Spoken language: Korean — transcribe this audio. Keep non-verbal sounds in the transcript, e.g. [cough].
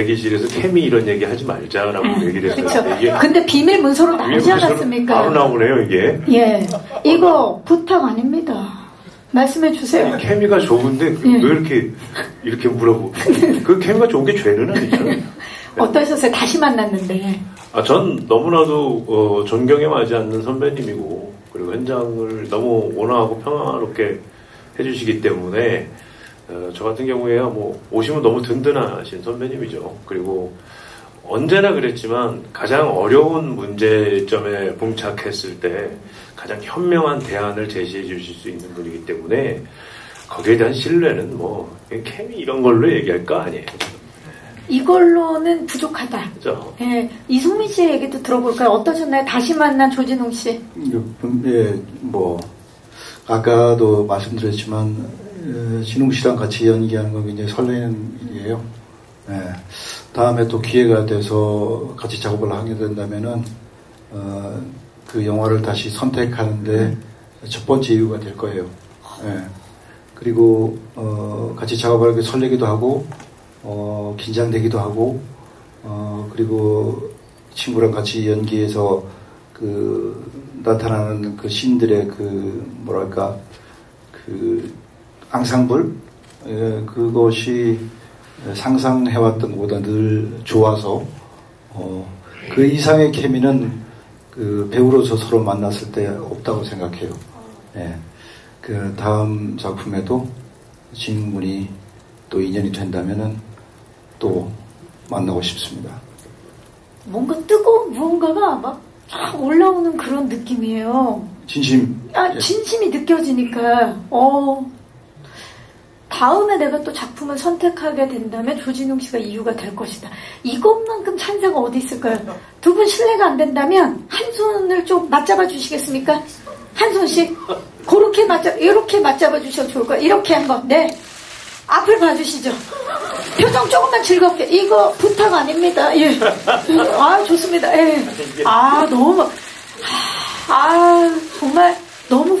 대기실에서 케미 이런 얘기 하지 말자라고 얘기를 그렇죠. 했어요. 이게 근데 비밀 문서로 나오지 않았습니까? 바로 나오네요 이게. 예, 이거 부탁 아닙니다. 말씀해 주세요. 케미가 좋은데 그- 예. 왜 이렇게 이렇게 물어보? 그 케미가 좋은 게 죄는 아니죠. [laughs] 어떠셨어요? 다시 만났는데. 아, 전 너무나도 어, 존경에 맞지 않는 선배님이고 그리고 현장을 너무 온화하고 평화롭게 해주시기 때문에 어, 저 같은 경우에야 뭐 오시면 너무 든든하신 선배님이죠. 그리고 언제나 그랬지만 가장 어려운 문제점에 봉착했을 때 가장 현명한 대안을 제시해 주실 수 있는 분이기 때문에 거기에 대한 신뢰는 뭐 케미 이런 걸로 얘기할 거 아니에요. 이걸로는 부족하다. 그죠? 예, 이송민 씨의 얘기도 들어볼까요? 어떠셨나요? 다시 만난 조진웅 씨. 예, 뭐 아까도 말씀드렸지만 어, 진웅 씨랑 같이 연기하는 건 굉장히 설레는 일이에요. 예, 다음에 또 기회가 돼서 같이 작업을 하게 된다면은 어, 그 영화를 다시 선택하는데 첫 번째 이유가 될 거예요. 예, 그리고 어, 같이 작업을 하게 설레기도 하고 어, 긴장되기도 하고 어, 그리고 친구랑 같이 연기해서 그 나타나는 그 신들의 그 뭐랄까 그 앙상블 예, 그것이 상상해왔던 것보다 늘 좋아서 어, 그 이상의 케미는 그 배우로서 서로 만났을 때 없다고 생각해요. 예. 그 다음 작품에도 진군이 또 인연이 된다면은 또 만나고 싶습니다. 뭔가 뜨거운 무언가가 막 쫙 올라오는 그런 느낌이에요. 진심. 아, 예. 진심이 느껴지니까, 어, 다음에 내가 또 작품을 선택하게 된다면 조진웅 씨가 이유가 될 것이다. 이것만큼 찬사가 어디 있을까요? 두 분 신뢰가 안 된다면 한 손을 좀 맞잡아 주시겠습니까? 한 손씩 그렇게 맞잡 이렇게 맞잡아 주셔도 좋을 거예요. 이렇게 한번 네 앞을 봐주시죠. 표정 조금만 즐겁게 이거 부탁 아닙니다. 예. 아 좋습니다. 예. 아 너무 아 정말 너무.